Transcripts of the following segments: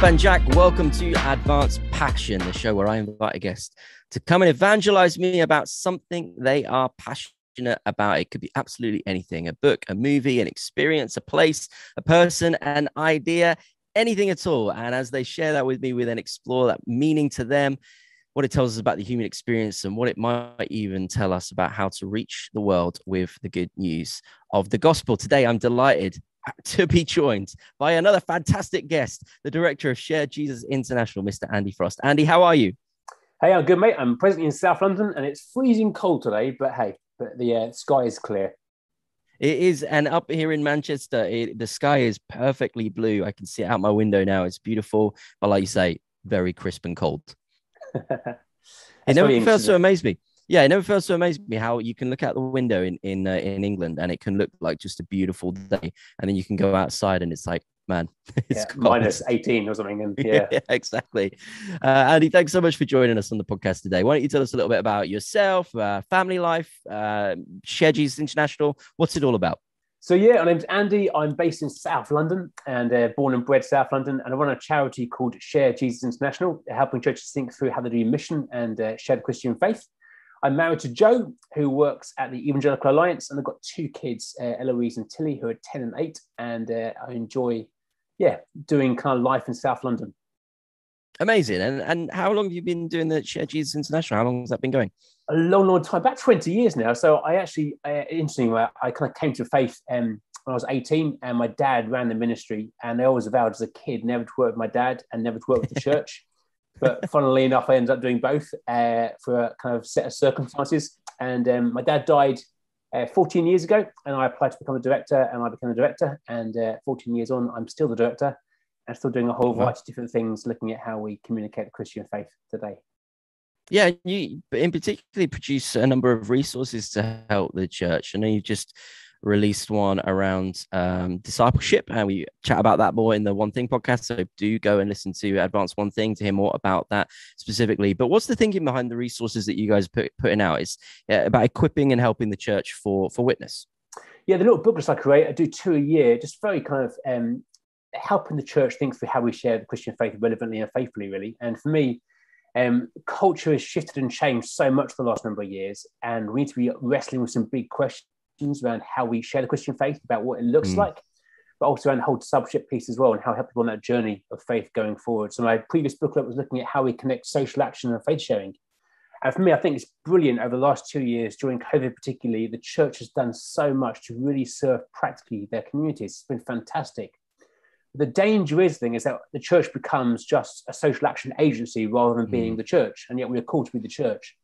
Van Jack. Welcome to Advance Passion, the show where I invite a guest to come and evangelize me about something they are passionate about. It could be absolutely anything a book, a movie, an experience, a place, a person, an idea, anything at all. And as they share that with me, we then explore that meaning to them, what it tells us about the human experience, and what it might even tell us about how to reach the world with the good news of the gospel. Today, I'm delighted to be joined by another fantastic guest, the director of Share Jesus International, Mr. Andy Frost. Andy, how are you? Hey, I'm good, mate. I'm presently in South London and it's freezing cold today, but hey, but the uh, sky is clear. It is, and up here in Manchester, it, the sky is perfectly blue. I can see it out my window now. It's beautiful, but like you say, very crisp and cold. it never fails to amaze me yeah, it never fails to amaze me how you can look out the window in in uh, in England and it can look like just a beautiful day, and then you can go outside and it's like, man, it's yeah, minus eighteen or something. And yeah, yeah exactly. Uh, Andy, thanks so much for joining us on the podcast today. Why don't you tell us a little bit about yourself, uh, family life, uh, Share Jesus International? What's it all about? So yeah, my name's Andy. I'm based in South London and uh, born and bred South London, and I run a charity called Share Jesus International, helping churches think through how they do mission and uh, share the Christian faith. I'm married to Jo, who works at the Evangelical Alliance, and I've got two kids, uh, Eloise and Tilly, who are 10 and 8. And uh, I enjoy, yeah, doing kind of life in South London. Amazing. And and how long have you been doing the Share Jesus International? How long has that been going? A long, long time, about 20 years now. So I actually, uh, interesting, I kind of came to faith um, when I was 18, and my dad ran the ministry. And I always vowed as a kid never to work with my dad and never to work with the church. But funnily enough, I ended up doing both uh, for a kind of set of circumstances. And um, my dad died uh, 14 years ago, and I applied to become a director, and I became a director. And uh, 14 years on, I'm still the director and still doing a whole variety of different things, looking at how we communicate the Christian faith today. Yeah, you in particularly produce a number of resources to help the church. I know you just released one around um, discipleship, and we chat about that more in the One Thing podcast. So do go and listen to Advance One Thing to hear more about that specifically. But what's the thinking behind the resources that you guys are put, putting out? It's about equipping and helping the church for for witness. Yeah, the little booklets I create, I do two a year, just very kind of um, helping the church think through how we share the Christian faith relevantly and faithfully, really. And for me, um, culture has shifted and changed so much the last number of years, and we need to be wrestling with some big questions around how we share the Christian faith, about what it looks mm. like, but also around the whole discipleship piece as well and how help people on that journey of faith going forward. So my previous booklet was looking at how we connect social action and faith sharing. And for me, I think it's brilliant over the last two years, during COVID particularly, the church has done so much to really serve practically their communities. It's been fantastic. The danger is thing is that the church becomes just a social action agency rather than being mm. the church, and yet we're called to be the church.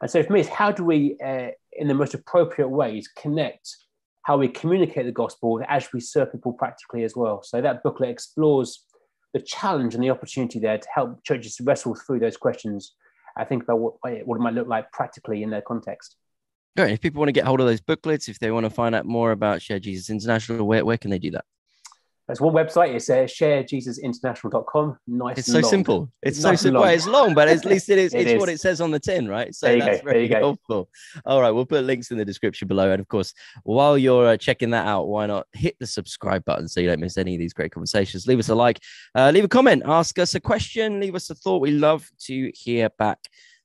And so for me, it's how do we, uh, in the most appropriate ways, connect how we communicate the gospel as we serve people practically as well. So that booklet explores the challenge and the opportunity there to help churches wrestle through those questions. I think about what, what it might look like practically in their context. Great. If people want to get hold of those booklets, if they want to find out more about Share Jesus International, where, where can they do that? There's one website. It's uh, sharejesusinternational.com. Nice. It's so long. simple. It's, it's so nice simple. Well, it's long, but at least it is. it it's is. what it says on the tin, right? So that's go. very helpful. All right, we'll put links in the description below, and of course, while you're uh, checking that out, why not hit the subscribe button so you don't miss any of these great conversations? Leave us a like, uh, leave a comment, ask us a question, leave us a thought. We love to hear back.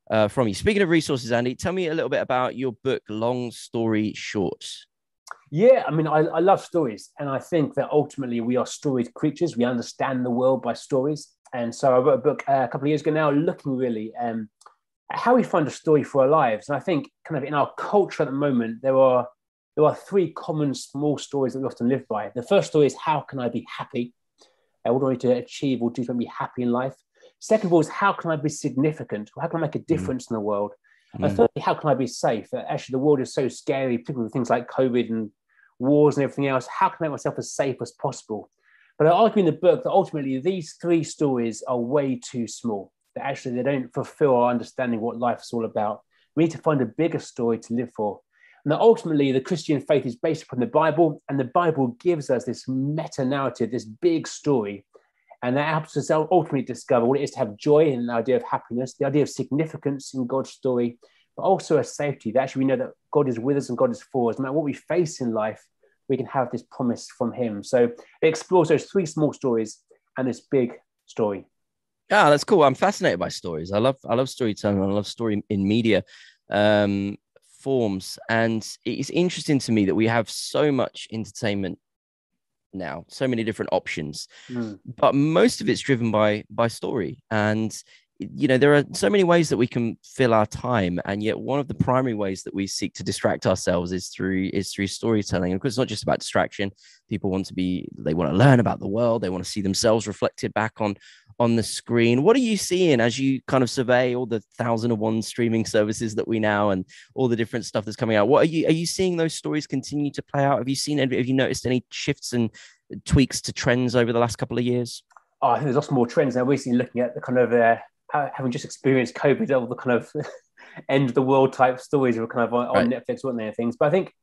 Uh, from you. Speaking of resources, Andy, tell me a little bit about your book, Long Story Short. Yeah, I mean, I, I love stories. And I think that ultimately we are storied creatures. We understand the world by stories. And so I wrote a book uh, a couple of years ago now looking really um, at how we find a story for our lives. And I think kind of in our culture at the moment, there are there are three common small stories that we often live by. The first story is how can I be happy? Uh, what do I need to achieve or do to be happy in life? Second of all is how can I be significant? How can I make a mm. difference mm. in the world? Mm. And thirdly, how can I be safe? Actually, the world is so scary, particularly with things like COVID and wars and everything else. How can I make myself as safe as possible? But I argue in the book that ultimately these three stories are way too small. That actually they don't fulfill our understanding what life is all about. We need to find a bigger story to live for. And that ultimately the Christian faith is based upon the Bible, and the Bible gives us this meta narrative, this big story. And that helps us ultimately discover what it is to have joy and the idea of happiness, the idea of significance in God's story, but also a safety that actually we know that God is with us and God is for us. No matter what we face in life, we can have this promise from Him. So it explores those three small stories and this big story? Yeah, that's cool. I'm fascinated by stories. I love I love storytelling. I love story in media um, forms, and it's interesting to me that we have so much entertainment now, so many different options, mm. but most of it's driven by by story. And you know there are so many ways that we can fill our time and yet one of the primary ways that we seek to distract ourselves is through is through storytelling. And of course it's not just about distraction. People want to be they want to learn about the world. They want to see themselves reflected back on on the screen. What are you seeing as you kind of survey all the thousand and one streaming services that we now and all the different stuff that's coming out? What are you are you seeing those stories continue to play out? Have you seen any have you noticed any shifts and tweaks to trends over the last couple of years? Oh, I think there's lots more trends now. Recently, looking at the kind of uh, having just experienced COVID, all the kind of end of the world type stories were kind of on, right. Netflix, weren't they? Things, but I think,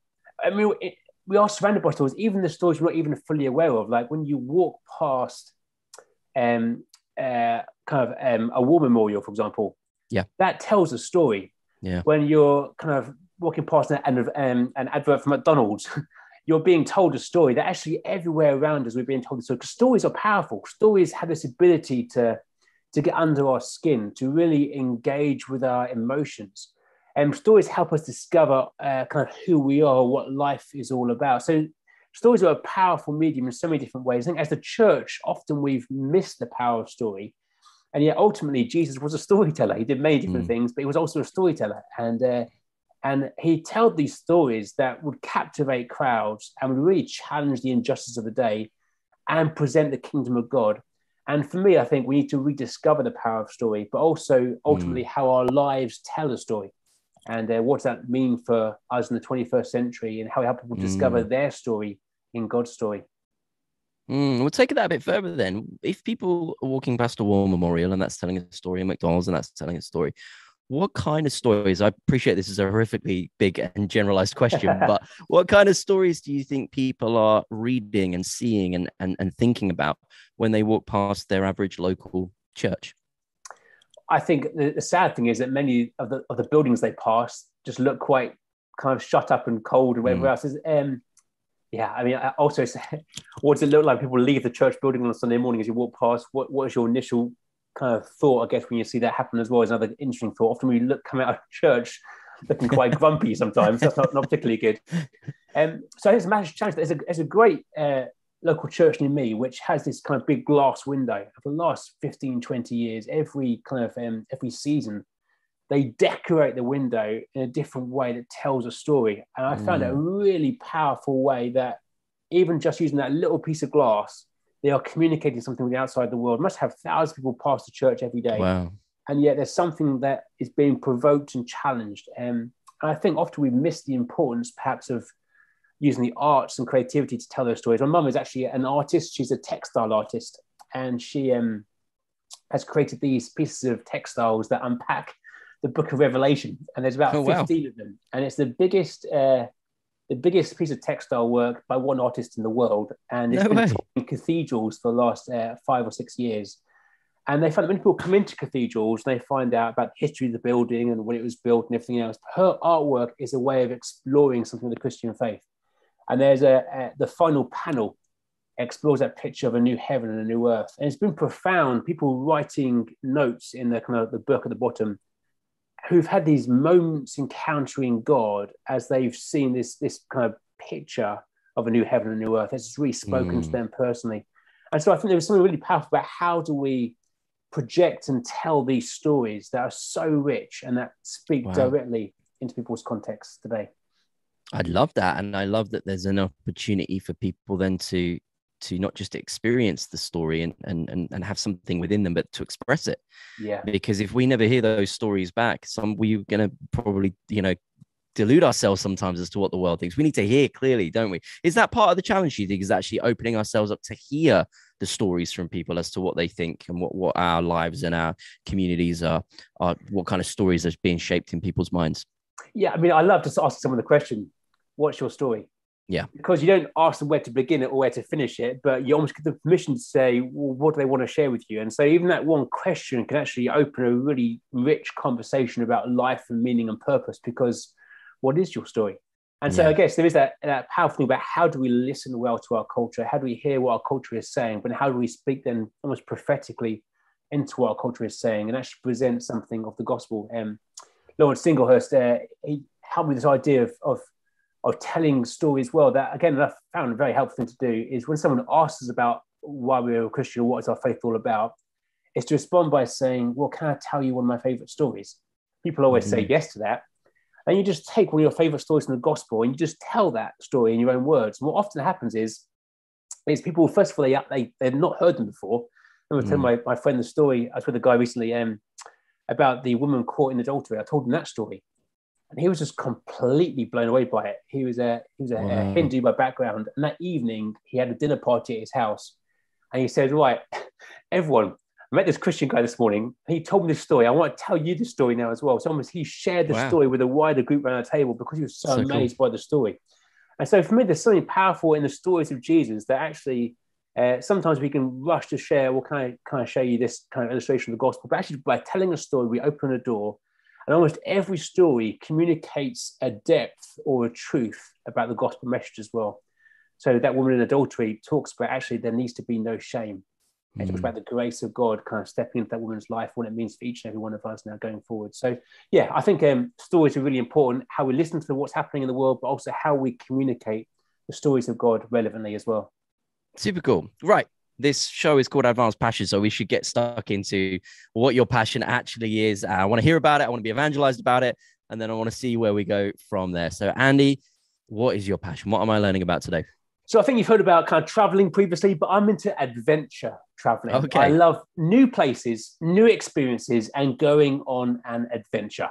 I mean, it, we are surrounded by stories, even the stories we're not even fully aware of. Like when you walk past, um, uh, kind of um, a war memorial, for example. Yeah, that tells a story. Yeah, when you're kind of walking past an, an, um, an advert from McDonald's. you're being told a story that actually everywhere around us we're being told a story because stories are powerful stories have this ability to to get under our skin, to really engage with our emotions. And stories help us discover uh, kind of who we are, what life is all about. So stories are a powerful medium in so many different ways. I think as the church, often we've missed the power of story. And yet ultimately, Jesus was a storyteller. He did many different mm. things, but he was also a storyteller. And uh, and he told these stories that would captivate crowds and would really challenge the injustice of the day and present the kingdom of God and for me, I think we need to rediscover the power of story, but also ultimately mm. how our lives tell a story. And uh, what does that mean for us in the 21st century and how we help people mm. discover their story in God's story? Mm, we'll take it that a bit further then. If people are walking past a war memorial and that's telling a story, and McDonald's and that's telling a story, what kind of stories? I appreciate this is a horrifically big and generalized question, but what kind of stories do you think people are reading and seeing and, and, and thinking about when they walk past their average local church? I think the, the sad thing is that many of the, of the buildings they pass just look quite kind of shut up and cold and whatever mm. else. Is, um, yeah, I mean, I also, say, what does it look like? People leave the church building on a Sunday morning as you walk past. What, what is your initial kind of thought, I guess, when you see that happen as well, is another interesting thought. Often we look come out of church looking quite grumpy sometimes. That's not, not particularly good. Um, so it's a massive challenge. There's a, there's a great uh, local church near me which has this kind of big glass window. For the last 15, 20 years, every kind of um, every season, they decorate the window in a different way that tells a story. And I found mm. it a really powerful way that even just using that little piece of glass they are communicating something with the outside the world. Must have thousands of people pass the church every day. Wow. And yet there's something that is being provoked and challenged. Um, and I think often we miss the importance perhaps of using the arts and creativity to tell those stories. My mum is actually an artist. She's a textile artist. And she um, has created these pieces of textiles that unpack the book of Revelation. And there's about oh, 15 wow. of them. And it's the biggest uh, the biggest piece of textile work by one artist in the world, and it's no been in cathedrals for the last uh, five or six years. And they find that when people come into cathedrals, they find out about the history of the building and when it was built and everything else. Her artwork is a way of exploring something of the Christian faith. And there's a, a the final panel explores that picture of a new heaven and a new earth. And it's been profound. People writing notes in the kind of the book at the bottom who've had these moments encountering God as they've seen this this kind of picture of a new heaven and a new earth. It's really spoken mm. to them personally. And so I think there was something really powerful about how do we project and tell these stories that are so rich and that speak wow. directly into people's contexts today. I'd love that. And I love that there's an opportunity for people then to to not just experience the story and, and and and have something within them, but to express it. Yeah. Because if we never hear those stories back, some we're gonna probably you know delude ourselves sometimes as to what the world thinks. We need to hear clearly, don't we? Is that part of the challenge you think is actually opening ourselves up to hear the stories from people as to what they think and what, what our lives and our communities are, are what kind of stories are being shaped in people's minds? Yeah, I mean, I love to ask someone the question, what's your story? Yeah. Because you don't ask them where to begin it or where to finish it, but you almost get the permission to say, well, what do they want to share with you? And so even that one question can actually open a really rich conversation about life and meaning and purpose because what is your story? And so yeah. I guess there is that, that powerful thing about how do we listen well to our culture? How do we hear what our culture is saying? But how do we speak then almost prophetically into what our culture is saying and actually present something of the gospel? Um, Laurence Singlehurst, uh, he helped me with this idea of, of, of telling stories well. That again, that I found a very helpful thing to do is when someone asks us about why we're a Christian or what is our faith all about, is to respond by saying, Well, can I tell you one of my favorite stories? People always mm-hmm. say yes to that. And you just take one of your favorite stories from the gospel and you just tell that story in your own words. And what often happens is, is people, first of all, they, they, they've not heard them before. I am mm. tell my, my friend the story. I was with a guy recently um, about the woman caught in adultery. I told him that story. And he was just completely blown away by it. He was a he was a, wow. a Hindu by background, and that evening he had a dinner party at his house, and he said, "Right, everyone, I met this Christian guy this morning. He told me this story. I want to tell you the story now as well. So almost he shared the wow. story with a wider group around the table because he was so, so amazed cool. by the story. And so for me, there's something powerful in the stories of Jesus that actually uh, sometimes we can rush to share. Well, can I can I show you this kind of illustration of the gospel? But actually, by telling a story, we open a door, and almost every story communicates a depth or a truth about the gospel message as well. So that woman in adultery talks about actually there needs to be no shame. It talks mm. about the grace of God kind of stepping into that woman's life, what it means for each and every one of us now going forward. So, yeah, I think um, stories are really important. How we listen to what's happening in the world, but also how we communicate the stories of God relevantly as well. Super cool. Right. This show is called Advance Passion, so we should get stuck into what your passion actually is. Uh, I want to hear about it. I want to be evangelized about it, and then I want to see where we go from there. So, Andy, what is your passion? What am I learning about today? So I think you've heard about kind of traveling previously, but I'm into adventure traveling. Okay. I love new places, new experiences, and going on an adventure.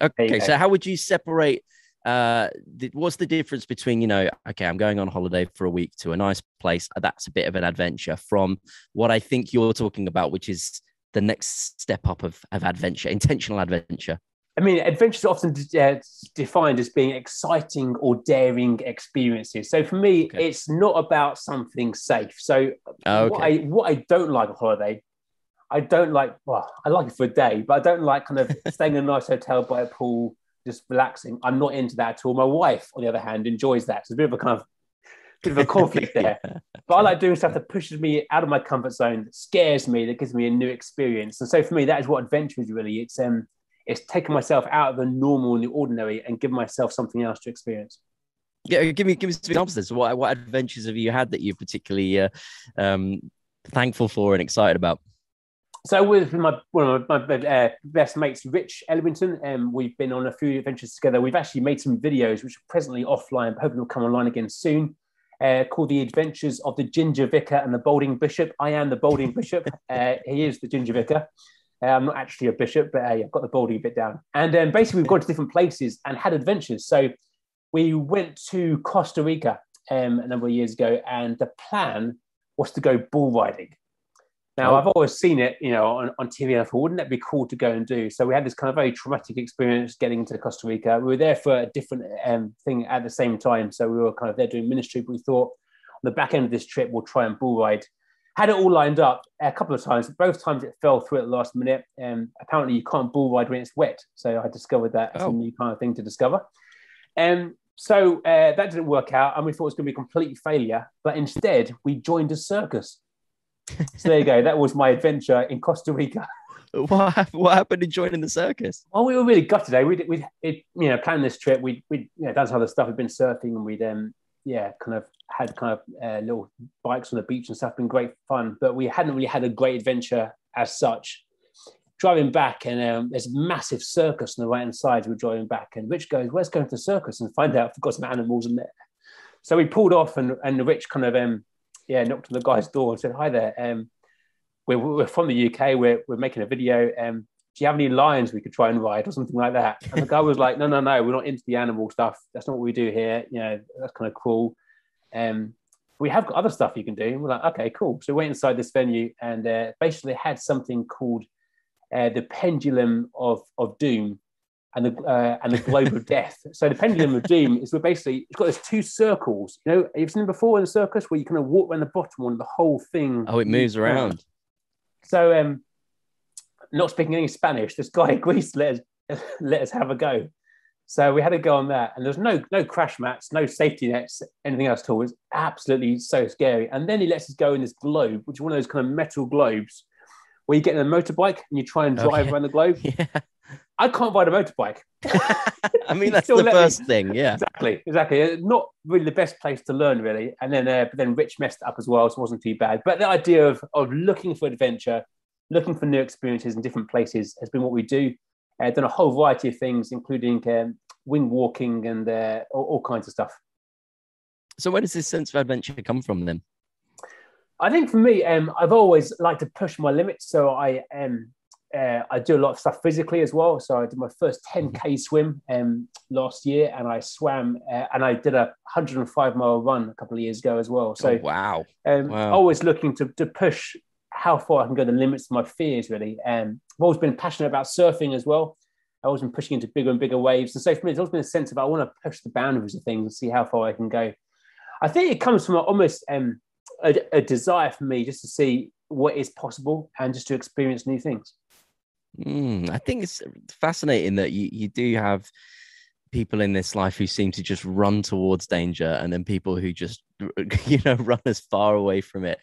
Okay. So how would you separate? Uh, the, what's the difference between you know, okay, I'm going on holiday for a week to a nice place. That's a bit of an adventure from what I think you're talking about, which is the next step up of, of adventure, intentional adventure. I mean, adventure is often uh, defined as being exciting or daring experiences. So for me, okay. it's not about something safe. So okay. what, I, what I don't like a holiday, I don't like, well, I like it for a day, but I don't like kind of staying in a nice hotel by a pool, just relaxing. I'm not into that at all. My wife, on the other hand, enjoys that. So it's a bit of a kind of bit of a conflict there. yeah. But I like doing stuff that pushes me out of my comfort zone, that scares me, that gives me a new experience. And so for me, that is what adventure is really. It's um it's taking myself out of the normal and the ordinary and giving myself something else to experience. Yeah, give me give me some examples. What what adventures have you had that you're particularly uh, um, thankful for and excited about? So with my one of my, my uh, best mates, Rich Ellington, um, we've been on a few adventures together. We've actually made some videos which are presently offline, but hoping will come online again soon. Uh, called The Adventures of the Ginger Vicar and the Balding Bishop. I am the Balding Bishop. Uh, he is the Ginger Vicar. Uh, I'm not actually a bishop, but uh, I've got the balding bit down. And um, basically, we've gone to different places and had adventures. So we went to Costa Rica um, a number of years ago, and the plan was to go bull riding. Now, oh. I've always seen it, you know, on, on TV, and I thought, wouldn't that be cool to go and do? So we had this kind of very traumatic experience getting to Costa Rica. We were there for a different um, thing at the same time. So we were kind of there doing ministry, but we thought on the back end of this trip, we'll try and bull ride had it all lined up a couple of times. Both times it fell through at the last minute. And apparently, you can't bull ride when it's wet. So I discovered that oh. a new kind of thing to discover. And so uh, that didn't work out, and we thought it was going to be a complete failure. But instead, we joined a circus. So there you go. That was my adventure in Costa Rica. What, what happened in joining the circus? Well, we were really gutted. Eh? We'd, we'd it, you know, planned this trip. We'd, we'd you know, done some other stuff. We'd been surfing and we'd, um, yeah, kind of had kind of uh, little bikes on the beach and stuff, been great fun. But we hadn't really had a great adventure as such. Driving back, and um, there's a massive circus on the right hand side. We're driving back, and Rich goes, "Where's going to the circus?" And find out we've got some animals in there. So we pulled off, and and Rich kind of um, yeah knocked on the guy's door and said, "Hi there, um, we're, we're from the UK. We're we're making a video. Um, do you have any lions we could try and ride or something like that? And the guy was like, no, no, no, we're not into the animal stuff. That's not what we do here. You know, that's kind of cool. Um, we have got other stuff you can do. And we're like, okay, cool. So we went inside this venue and uh, basically had something called uh, the pendulum of, of doom and the uh, and the globe of death. So the pendulum of doom is where basically it's got those two circles. You know, you've seen before in the circus where you kind of walk around the bottom one, the whole thing. Oh, it moves around. So, um, not speaking any Spanish, this guy agrees to let us let us have a go. So we had to go on that, and there's no no crash mats, no safety nets, anything else at all. It was absolutely so scary. And then he lets us go in this globe, which is one of those kind of metal globes where you get in a motorbike and you try and drive oh, yeah. around the globe. Yeah. I can't ride a motorbike. I mean, that's the first me. thing. Yeah, exactly, exactly. Uh, not really the best place to learn, really. And then, uh, but then Rich messed it up as well, so it wasn't too bad. But the idea of of looking for adventure, looking for new experiences in different places has been what we do. Uh, done a whole variety of things, including um, wing walking and uh, all, all kinds of stuff. So, where does this sense of adventure come from then? I think for me, um, I've always liked to push my limits. So I um, uh, I do a lot of stuff physically as well. So I did my first 10k mm-hmm. swim um, last year, and I swam uh, and I did a 105 mile run a couple of years ago as well. So oh, wow. Um, wow, always looking to to push how far I can go, the limits of my fears. Really, um, I've always been passionate about surfing as well. I've always been pushing into bigger and bigger waves, and so for me, it's always been a sense of I want to push the boundaries of things and see how far I can go. I think it comes from almost um, a, a desire for me just to see what is possible and just to experience new things. Mm, I think it's fascinating that you, you do have people in this life who seem to just run towards danger and then people who just you know run as far away from it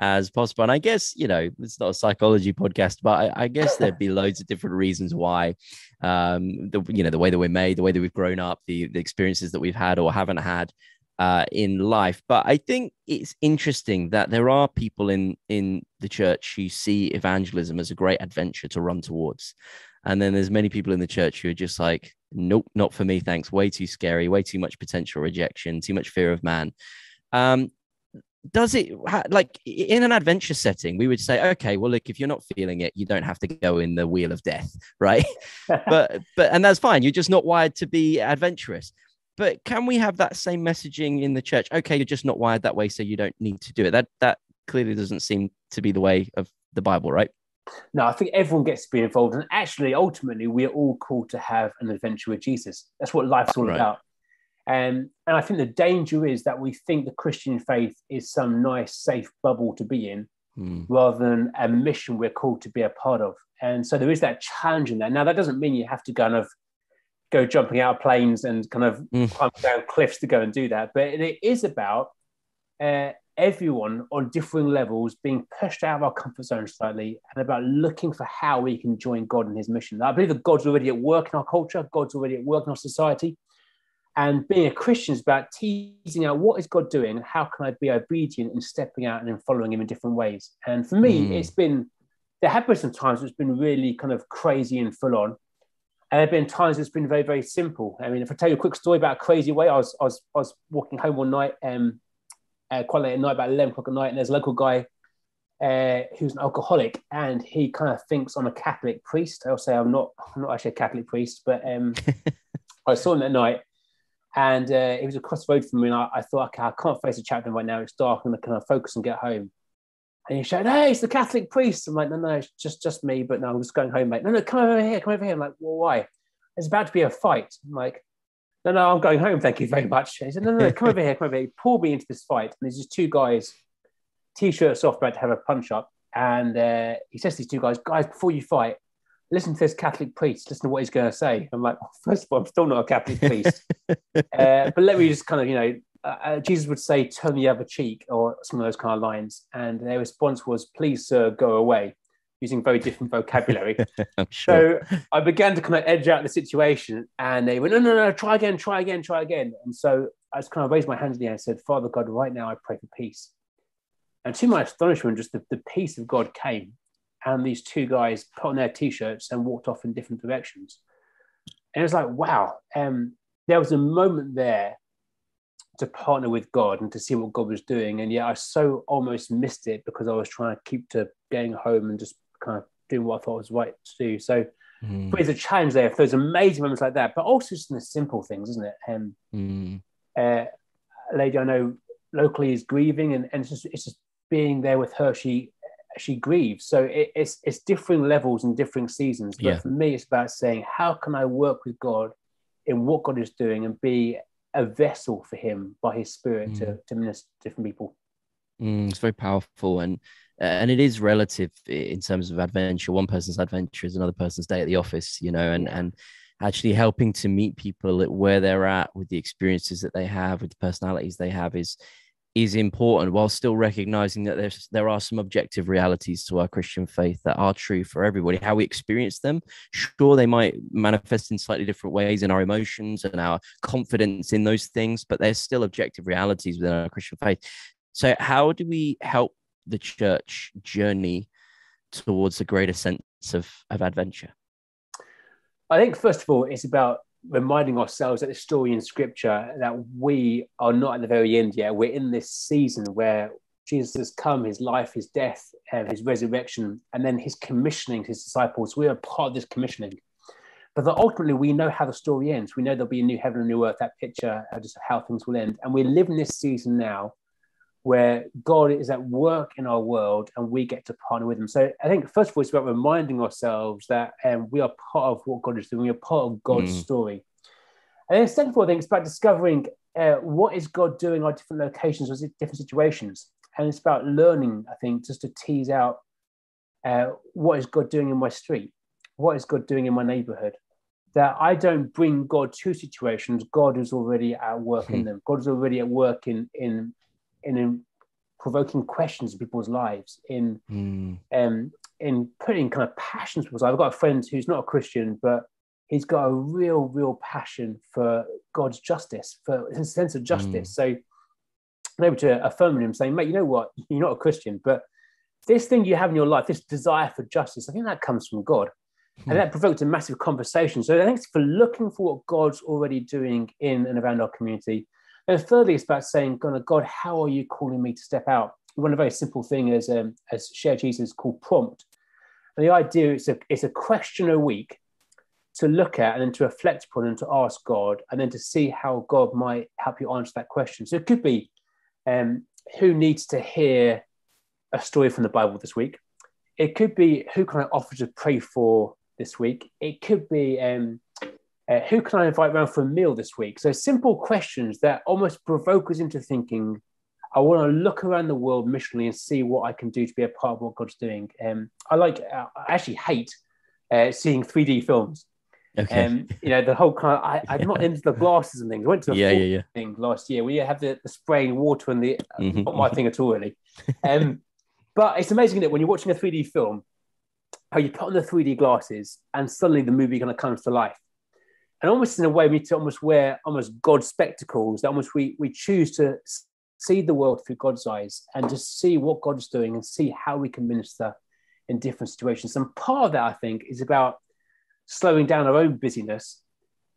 as possible and i guess you know it's not a psychology podcast but i, I guess there'd be loads of different reasons why um the you know the way that we're made the way that we've grown up the, the experiences that we've had or haven't had uh, in life. But I think it's interesting that there are people in in the church who see evangelism as a great adventure to run towards, and then there's many people in the church who are just like, nope, not for me, thanks. Way too scary, way too much potential rejection, too much fear of man. Um, does it like in an adventure setting we would say okay well look if you're not feeling it you don't have to go in the wheel of death right but but and that's fine you're just not wired to be adventurous but can we have that same messaging in the church? Okay, you're just not wired that way, so you don't need to do it. That that clearly doesn't seem to be the way of the Bible, right? No, I think everyone gets to be involved, and actually, ultimately, we're all called to have an adventure with Jesus. That's what life's all right. about. Um, and I think the danger is that we think the Christian faith is some nice, safe bubble to be in, hmm. rather than a mission we're called to be a part of. And so there is that challenge in that. Now, that doesn't mean you have to kind of go jumping out of planes and kind of mm. climb down cliffs to go and do that. But it is about uh, everyone on differing levels being pushed out of our comfort zone slightly and about looking for how we can join God in his mission. I believe that God's already at work in our culture, God's already at work in our society. And being a Christian is about teasing out what is God doing and how can I be obedient in stepping out and in following him in different ways. And for me, mm. it's been, there have been some times it's been really kind of crazy and full on. And there have been times it's been very, very simple. I mean, if I tell you a quick story about a crazy way, I was, I was, I was walking home one night, um, uh, quite late at night, about 11 o'clock at night, and there's a local guy uh, who's an alcoholic, and he kind of thinks I'm a Catholic priest. I'll say I'm not, I'm not actually a Catholic priest, but um, I saw him that night, and uh, he was across the road from me, and I, I thought, okay, I can't face a him right now. It's dark, and I can focus and get home. And he shouted, Hey, it's the Catholic priest. I'm like, No, no, it's just, just me. But no, I'm just going home, mate. No, no, come over here, come over here. I'm like, Well, why? It's about to be a fight. I'm like, No, no, I'm going home. Thank you very much. He said, No, no, no come over here, come over here. He pulled me into this fight. And there's just two guys, t shirts off, about to have a punch up. And uh, he says to these two guys, Guys, before you fight, listen to this Catholic priest, listen to what he's going to say. I'm like, well, First of all, I'm still not a Catholic priest. uh, but let me just kind of, you know, uh, uh, Jesus would say, turn the other cheek, or some of those kind of lines. And their response was, please, sir, go away, using very different vocabulary. sure. So I began to kind of edge out the situation. And they went, no, no, no, try again, try again, try again. And so I just kind of raised my hands in the air and said, Father God, right now I pray for peace. And to my astonishment, just the, the peace of God came. And these two guys put on their t shirts and walked off in different directions. And it was like, wow. Um, there was a moment there to partner with God and to see what God was doing. And yet I so almost missed it because I was trying to keep to getting home and just kind of doing what I thought was right to do. So mm. there's a challenge there. If there's amazing moments like that, but also just in the simple things, isn't it? And mm. uh, a lady I know locally is grieving, and, and it's just it's just being there with her. She she grieves. So it, it's it's differing levels and differing seasons. But yeah. for me, it's about saying how can I work with God in what God is doing and be a vessel for him by his spirit mm. to, to minister to different people. Mm, it's very powerful and uh, and it is relative in terms of adventure. One person's adventure is another person's day at the office, you know, and and actually helping to meet people at where they're at with the experiences that they have, with the personalities they have is is important while still recognizing that there's there are some objective realities to our Christian faith that are true for everybody. How we experience them, sure, they might manifest in slightly different ways in our emotions and our confidence in those things, but there's still objective realities within our Christian faith. So, how do we help the church journey towards a greater sense of, of adventure? I think, first of all, it's about reminding ourselves that the story in scripture that we are not at the very end yet. We're in this season where Jesus has come, his life, his death, uh, his resurrection, and then his commissioning his disciples. We are part of this commissioning. But that ultimately we know how the story ends. We know there'll be a new heaven and new earth, that picture of just how things will end. And we live in this season now where God is at work in our world and we get to partner with Him. So I think, first of all, it's about reminding ourselves that um, we are part of what God is doing, we are part of God's mm. story. And then, second of all, I think it's about discovering uh, what is God doing on different locations or different situations. And it's about learning, I think, just to tease out uh, what is God doing in my street? What is God doing in my neighborhood? That I don't bring God to situations, God is already at work in hmm. them. God is already at work in, in in provoking questions in people's lives, in mm. um, in putting kind of passions. Because I've got a friend who's not a Christian, but he's got a real, real passion for God's justice, for his sense of justice. Mm. So I'm able to affirm him, saying, "Mate, you know what? You're not a Christian, but this thing you have in your life, this desire for justice, I think that comes from God." And hmm. that provoked a massive conversation. So thanks for looking for what God's already doing in and around our community and thirdly, it's about saying, God, God, how are you calling me to step out? One very simple thing is, um, as Share Jesus called prompt. And the idea is a, it's a question a week to look at and then to reflect upon and to ask God, and then to see how God might help you answer that question. So it could be um, who needs to hear a story from the Bible this week. It could be who can I offer to pray for this week. It could be um, uh, who can I invite around for a meal this week? So simple questions that almost provoke us into thinking, I want to look around the world missionally and see what I can do to be a part of what God's doing. Um, I like, uh, I actually hate uh, seeing 3D films. Okay. Um, you know, the whole kind of, I, I'm not into the glasses and things. I went to a yeah, yeah, yeah. thing last year where you have the, the spraying water and the, mm-hmm. not my thing at all, really. Um, but it's amazing that when you're watching a 3D film, how you put on the 3D glasses and suddenly the movie kind of comes to life and almost in a way we need to almost wear almost God spectacles that almost we we choose to see the world through God's eyes and just see what God's doing and see how we can minister in different situations. And part of that, I think, is about slowing down our own busyness.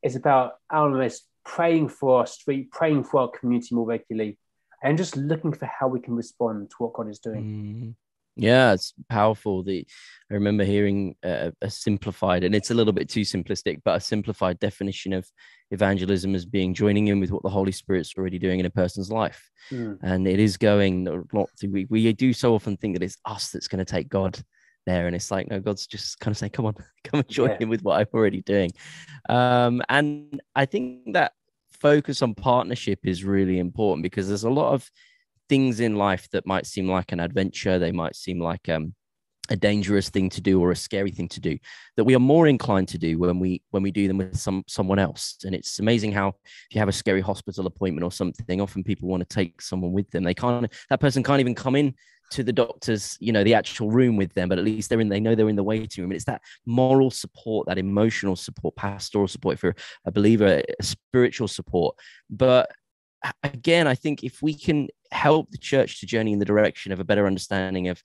It's about almost praying for our street, praying for our community more regularly, and just looking for how we can respond to what God is doing. Mm-hmm. Yeah, it's powerful. The I remember hearing a, a, simplified, and it's a little bit too simplistic, but a simplified definition of evangelism as being joining in with what the Holy Spirit's already doing in a person's life, mm. and it is going. A lot. We we do so often think that it's us that's going to take God there, and it's like no, God's just kind of saying, "Come on, come and join yeah. in with what I'm already doing," um, and I think that focus on partnership is really important because there's a lot of things in life that might seem like an adventure, they might seem like um, a dangerous thing to do or a scary thing to do that we are more inclined to do when we when we do them with some someone else. And it's amazing how if you have a scary hospital appointment or something often people want to take someone with them. They can't that person can't even come in to the doctor's you know the actual room with them but at least they're in they know they're in the waiting room. And it's that moral support that emotional support pastoral support for a believer a spiritual support. But again, I think if we can help the church to journey in the direction of a better understanding of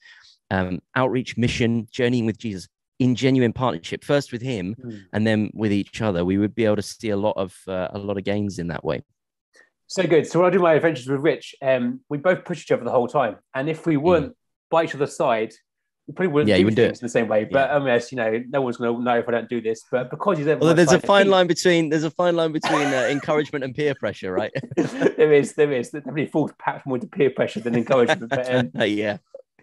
um, outreach, mission, journeying with Jesus in genuine partnership, first with Him mm. and then with each other, we would be able to see a lot of uh, a lot of gains in that way. So good. So when I do my adventures with Rich, um, we both push each other the whole time, and if we weren't mm. by each other's side, probably wouldn't yeah, do would things do in the same way. But yeah. um, yes, you know, no one's going to know if I don't do this. But because he's well, there's a fine line between there's a fine line between uh, encouragement and peer pressure, right? there is, there is. There's definitely falls perhaps more into peer pressure than encouragement. But, um, yeah.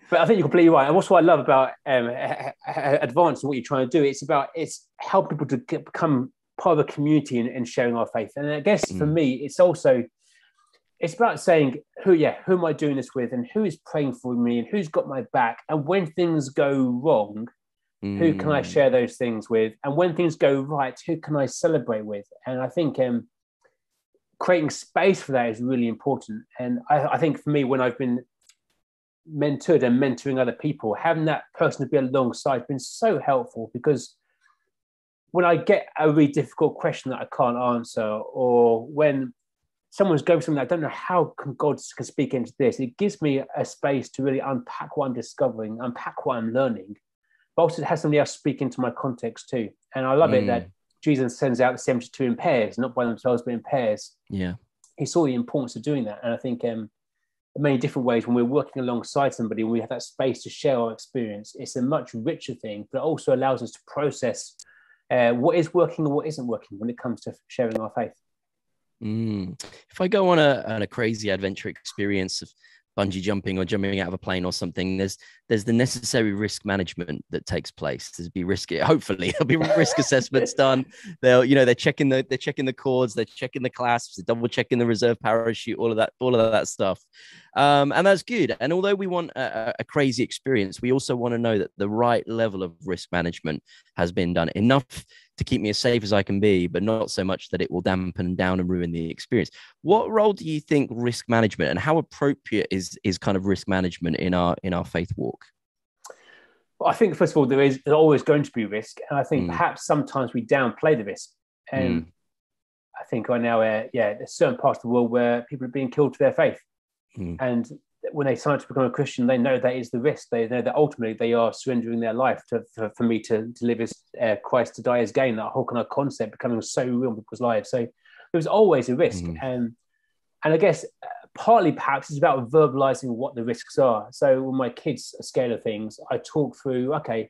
But I think you're completely right. And what's what I love about um, advance and what you're trying to do, it's about it's help people to get, become part of a community and, and, sharing our faith. And I guess mm. for me, it's also it's about saying who yeah who am i doing this with and who is praying for me and who's got my back and when things go wrong Mm. Who can I mm. share those things with? And when things go right, who can I celebrate with? And I think um, creating space for that is really important. And I, I think for me, when I've been mentored and mentoring other people, having that person to be alongside has been so helpful because when I get a really difficult question that I can't answer, or when someone's going something I don't know how can God can speak into this, it gives me a space to really unpack what I'm discovering, unpack what I'm learning, but also it has somebody else speak into my context too. And I love mm. it that Jesus sends out the 72 in pairs, not by themselves, but in pairs. Yeah. He saw the importance of doing that. And I think um, in many different ways, when we're working alongside somebody, we have that space to share our experience, it's a much richer thing, but it also allows us to process uh, what is working and what isn't working when it comes to sharing our faith. Mm. If I go on a, on a crazy adventure experience of bungee jumping or jumping out of a plane or something there's there's the necessary risk management that takes place. There's be risk hopefully there'll be risk assessments done. They'll you know they're checking the they're checking the cords they're checking the clasps they're double checking the reserve parachute all of that all of that stuff. Um, and that's good. And although we want a, a crazy experience we also want to know that the right level of risk management has been done. Enough to keep me as safe as I can be, but not so much that it will dampen down and ruin the experience. What role do you think risk management and how appropriate is is kind of risk management in our in our faith walk? Well, I think first of all there is always going to be risk, and I think mm. perhaps sometimes we downplay the risk. And mm. I think right now, uh, yeah, there's certain parts of the world where people are being killed for their faith, mm. and when they sign to become a Christian, they know that is the risk. They know that ultimately they are surrendering their life to, for, for me to, to live as uh, Christ, to die as gain. That whole kind of concept becoming so real in people's lives. So was always a risk, mm-hmm. and and I guess uh, partly perhaps it's about verbalizing what the risks are. So with my kids' scale of things, I talk through okay,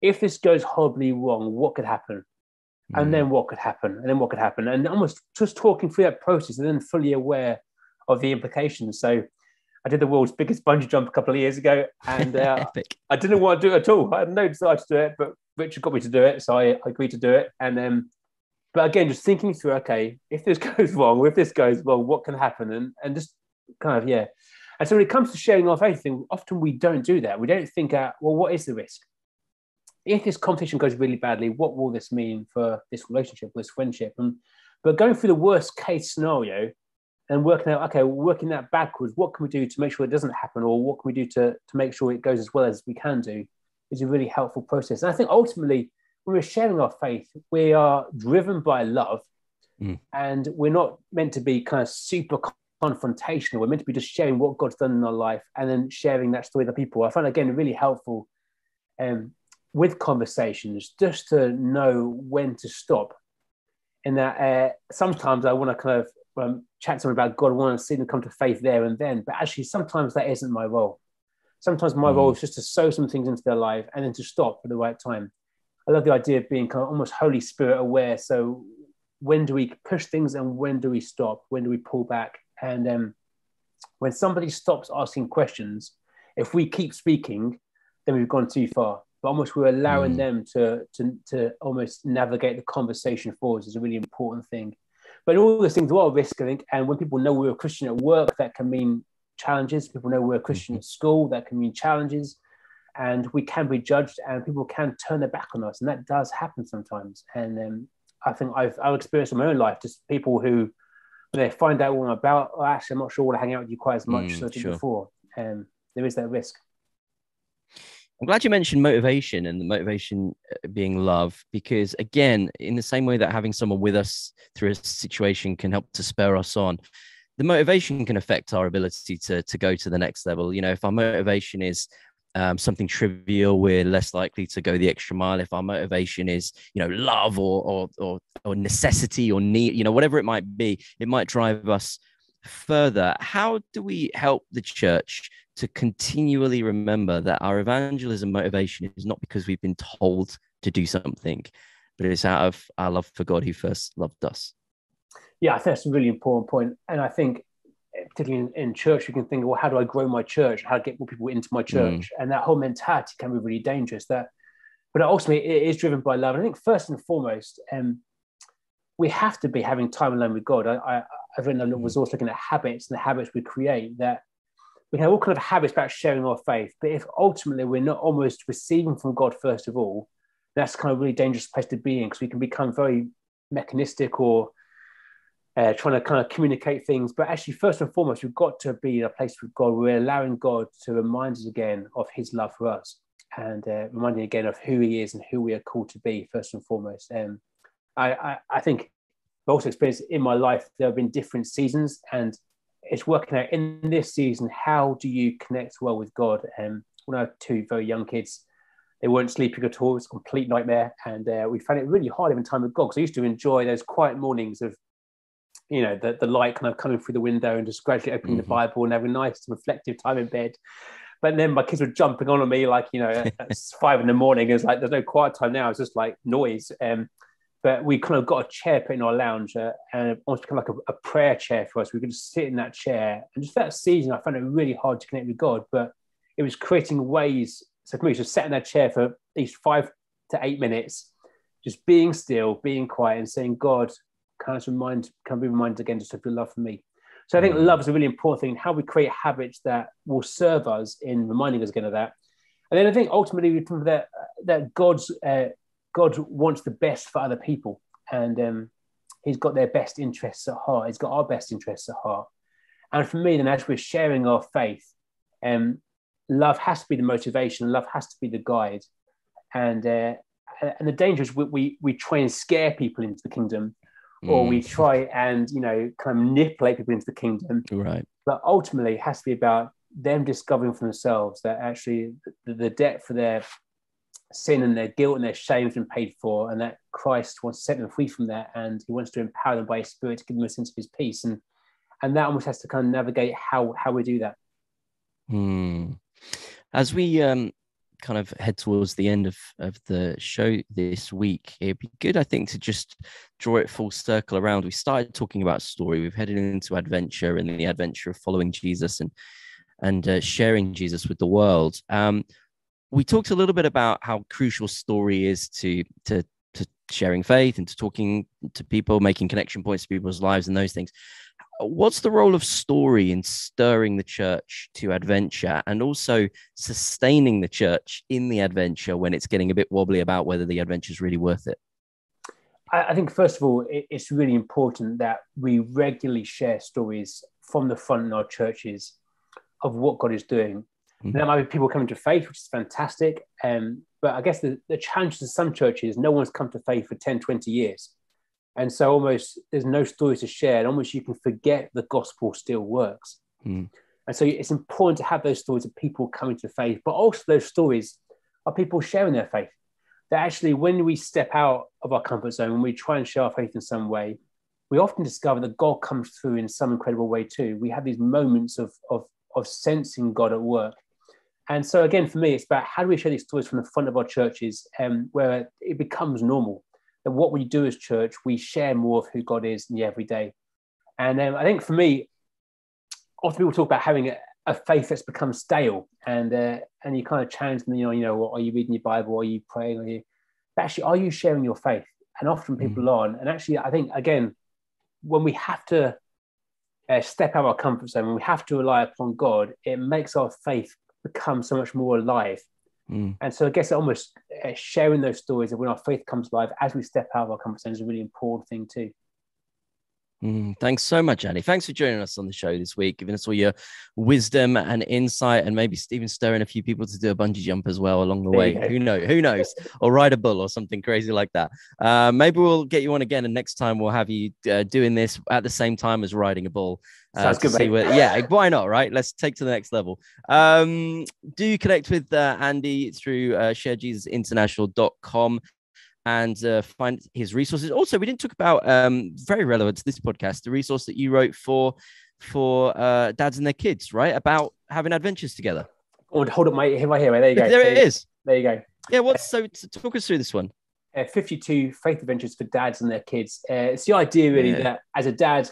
if this goes horribly wrong, what could happen? Mm-hmm. And then what could happen? And then what could happen? And almost just talking through that process and then fully aware of the implications. So I did the world's biggest bungee jump a couple of years ago, and uh, I didn't want to do it at all. I had no desire to do it, but Richard got me to do it, so I, I agreed to do it. And um, but again, just thinking through, okay, if this goes wrong, or if this goes well, what can happen? And and just kind of yeah. And so when it comes to sharing off anything, often we don't do that. We don't think, uh, well, what is the risk? If this competition goes really badly, what will this mean for this relationship, this friendship? And but going through the worst case scenario and working out, okay, working that backwards, what can we do to make sure it doesn't happen, or what can we do to, to make sure it goes as well as we can do, is a really helpful process. And I think ultimately, when we're sharing our faith, we are driven by love, mm. and we're not meant to be kind of super confrontational. We're meant to be just sharing what God's done in our life, and then sharing that story with other people. I find again really helpful um, with conversations just to know when to stop. In that, uh, sometimes I want to kind of um, chat to someone about God, I want to see them come to faith there and then. But actually, sometimes that isn't my role. Sometimes my mm. role is just to sow some things into their life and then to stop at the right time. I love the idea of being kind of almost Holy Spirit aware. So when do we push things and when do we stop? When do we pull back? And um, when somebody stops asking questions, if we keep speaking, then we've gone too far. But almost we're allowing mm. them to, to, to almost navigate the conversation forwards is a really important thing. But all those things are risk, I think. And when people know we're a Christian at work, that can mean challenges. People know we're a Christian mm-hmm. at school, that can mean challenges. And we can be judged, and people can turn their back on us, and that does happen sometimes. And um, I think I've, I've experienced in my own life just people who they find out what I'm about. Oh, actually, I'm not sure I want to hang out with you quite as much mm, as I did sure. before. Um, there is that risk. I'm glad you mentioned motivation and the motivation uh, being love, because again, in the same way that having someone with us through a situation can help to spur us on, the motivation can affect our ability to to go to the next level. You know, if our motivation is um, something trivial, we're less likely to go the extra mile. If our motivation is, you know, love or or or, or necessity or need, you know, whatever it might be, it might drive us further. How do we help the church to continually remember that our evangelism motivation is not because we've been told to do something, but it's out of our love for God who first loved us. Yeah, I think that's a really important point. And I think, particularly in, in church, you can think, well, how do I grow my church? How to get more people into my mm. church? Mm. And that whole mentality can be really dangerous. That, but ultimately, it is driven by love. And I think first and foremost, um, we have to be having time alone with God. I, I, have written a little resource looking at habits and the habits we create that we can have all kind of habits about sharing our faith, but if ultimately we're not almost receiving from God first of all, that's kind of really dangerous place to be in because we can become very mechanistic or uh, trying to kind of communicate things. But actually, first and foremost, we've got to be in a place with God. We're allowing God to remind us again of His love for us and uh, reminding again of who He is and who we are called to be first and foremost. Um, I, I, I think also experienced in my life there have been different seasons, and it's working out in this season. How do you connect well with God? Um, when I had two very young kids, they weren't sleeping at all. It was a complete nightmare, and uh, we found it really hard even time with God because I used to enjoy those quiet mornings of you know the, the light kind of coming through the window and just gradually opening mm-hmm. the bible and having a nice reflective time in bed but then my kids were jumping on me like you know at five in the morning it's like there's no quiet time now it's just like noise um, but we kind of got a chair put in our lounge uh, and it almost become like a, a, prayer chair for us we could just sit in that chair and just that season i found it really hard to connect with god but it was creating ways so for me just sat in that chair for at least five to eight minutes just being still being quiet and saying god kind of remind, can be reminded again just of your love for me. So I think mm. love is a really important thing. How we create habits that will serve us in reminding us again of that. And then I think ultimately that that God's uh, God wants the best for other people, and um, He's got their best interests at heart. He's got our best interests at heart. And for me, then as we're sharing our faith, um, love has to be the motivation. Love has to be the guide. And uh, and the danger is we, we we try and scare people into the kingdom or we mm. try and you know kind of manipulate people into the kingdom right but ultimately it has to be about them discovering for themselves that actually the, the debt for their sin and their guilt and their shame has been paid for and that christ wants to set them free from that and he wants to empower them by his spirit to give them a sense of his peace and and that almost has to kind of navigate how how we do that hmm. as we um kind of head towards the end of, of the show this week, it'd be good, I think, to just draw it full circle around. We started talking about story. We've headed into adventure and the adventure of following Jesus and and uh, sharing Jesus with the world. Um, we talked a little bit about how crucial story is to to to sharing faith and to talking to people, making connection points to people's lives and those things what's the role of story in stirring the church to adventure and also sustaining the church in the adventure when it's getting a bit wobbly about whether the adventure is really worth it? I think, first of all, it's really important that we regularly share stories from the front in our churches of what God is doing. Mm-hmm. There might be people coming to faith, which is fantastic. Um, but I guess the, the challenge to some churches, no one's come to faith for 10, 20 years. And so almost there's no story to share. And almost you can forget the gospel still works. Mm. And so it's important to have those stories of people coming to faith, but also those stories are people sharing their faith. That actually, when we step out of our comfort zone, when we try and share our faith in some way, we often discover that God comes through in some incredible way too. We have these moments of, of, of sensing God at work. And so, again, for me, it's about how do we share these stories from the front of our churches um, where it becomes normal that what we do as church, we share more of who God is in the everyday. And um, I think for me, often people talk about having a, a faith that's become stale, and uh, and you kind of challenge them, you know, you know, are you reading your Bible? Are you praying? Are you? But actually, are you sharing your faith? And often people mm. aren't. And actually, I think again, when we have to uh, step out of our comfort zone, when we have to rely upon God, it makes our faith become so much more alive Mm. And so I guess almost uh, sharing those stories of when our faith comes alive as we step out of our comfort zone is a really important thing too. Mm, thanks so much, Andy. Thanks for joining us on the show this week, giving us all your wisdom and insight, and maybe even stirring a few people to do a bungee jump as well along the way. Who knows? Who knows? or ride a bull or something crazy like that. Uh, maybe we'll get you on again, and next time we'll have you uh, doing this at the same time as riding a bull. Uh, Sounds good, where, yeah, why not? Right? Let's take to the next level. Um, do you connect with uh, Andy through uh, sharejesusinternational.com and uh, find his resources. Also, we didn't talk about um, very relevant to this podcast the resource that you wrote for for uh, dads and their kids, right? About having adventures together. Oh, hold up, my here, my here. There you go. There it is. There you go. Yeah. What's so? Talk us through this one. Uh, 52 faith adventures for dads and their kids. Uh, it's the idea really yeah. that as a dad,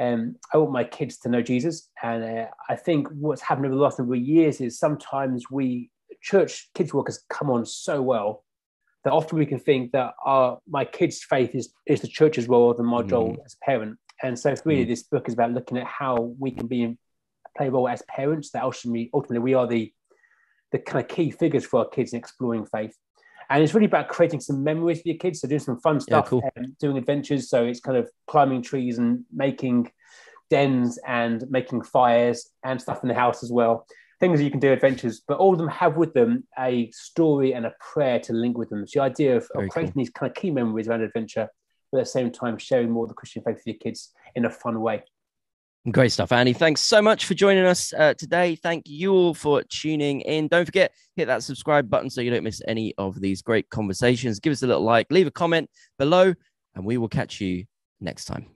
um, I want my kids to know Jesus, and uh, I think what's happened over the last number of years is sometimes we church kids work has come on so well that often we can think that our my kid's faith is is the church's role than my mm. role as a parent. And so really, mm. this book is about looking at how we can be play a role as parents. That ultimately, ultimately, we are the the kind of key figures for our kids in exploring faith. And it's really about creating some memories for your kids. So doing some fun stuff, yeah, cool. doing adventures. So it's kind of climbing trees and making dens and making fires and stuff in the house as well. Things that you can do adventures, but all of them have with them a story and a prayer to link with them. So the idea of, of creating cool. these kind of key memories around adventure, but at the same time sharing more of the Christian faith with your kids in a fun way. Great stuff, Andy. Thanks so much for joining us uh, today. Thank you all for tuning in. Don't forget, hit that subscribe button so you don't miss any of these great conversations. Give us a little like, leave a comment below, and we will catch you next time.